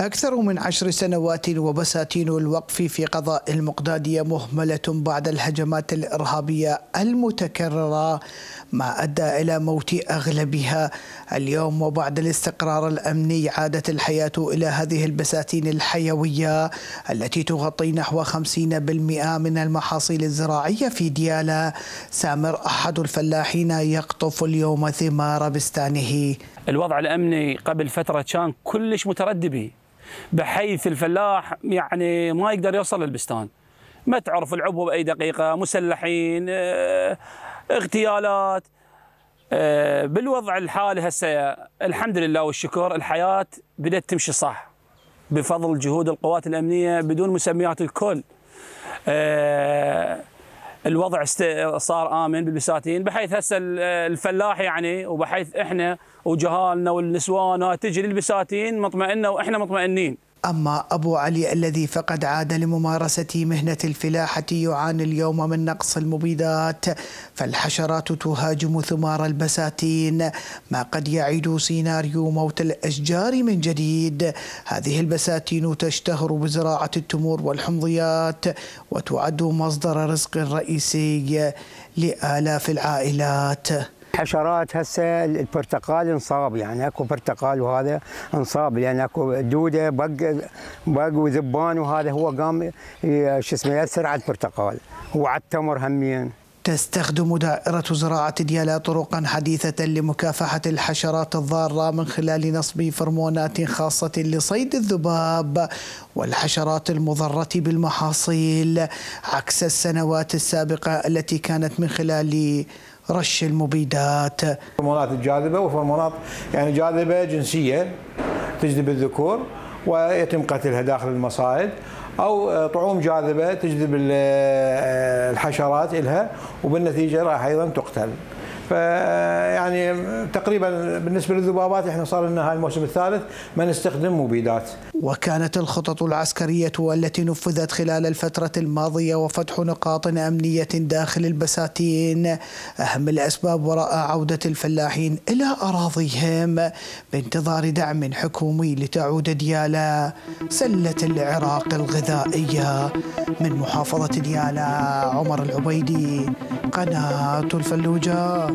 أكثر من عشر سنوات وبساتين الوقف في قضاء المقدادية مهملة بعد الهجمات الإرهابية المتكررة ما أدى إلى موت أغلبها. اليوم وبعد الاستقرار الأمني عادت الحياة إلى هذه البساتين الحيوية التي تغطي نحو 50% من المحاصيل الزراعية في ديالا. سامر أحد الفلاحين يقطف اليوم ثمار بستانه. الوضع الأمني قبل فترة كان كلش متردبي. بحيث الفلاح يعني ما يقدر يوصل للبستان. ما تعرف العبوه بأي دقيقة مسلحين آه اغتيالات. آه بالوضع الحالي هسه الحمد لله والشكر الحياة بدأت تمشي صح بفضل جهود القوات الأمنية بدون مسميات الكل. آه الوضع صار آمن بالبساتين بحيث هسه الفلاح يعني وبحيث إحنا وجهالنا والنسوان تجي للبساتين مطمئنة وإحنا مطمئنين. أما أبو علي الذي فقد عاد لممارسة مهنة الفلاحة يعاني اليوم من نقص المبيدات فالحشرات تهاجم ثمار البساتين. ما قد يعيد سيناريو موت الأشجار من جديد. هذه البساتين تشتهر بزراعة التمور والحمضيات وتعد مصدر رزق رئيسي لآلاف العائلات. حشرات هسه البرتقال انصاب يعني اكو برتقال وهذا انصاب لأن اكو دوده بق بق وذبان وهذا هو قام شو اسمه يأثر على البرتقال. وعلى التمر همين. تستخدم دائرة زراعة ديالا طرقا حديثة لمكافحة الحشرات الضارة من خلال نصب فرمونات خاصة لصيد الذباب والحشرات المضرة بالمحاصيل عكس السنوات السابقة التي كانت من خلال رش المبيدات هرمونات الجاذبة وهرمونات يعني جاذبة جنسية تجذب الذكور ويتم قتلها داخل المصائد أو طعوم جاذبة تجذب الحشرات إلها وبالنتيجة راح أيضا تقتل. فيعني تقريبا بالنسبة للذبابات إحنا صار لنا هاي الموسم الثالث ما نستخدم مبيدات. وكانت الخطط العسكرية التي نفذت خلال الفترة الماضية وفتح نقاط أمنية داخل البساتين أهم الأسباب وراء عودة الفلاحين إلى أراضيهم بانتظار دعم حكومي لتعود ديالا سلة العراق الغذائية من محافظة ديالا عمر العبيدي قناة الفلوجة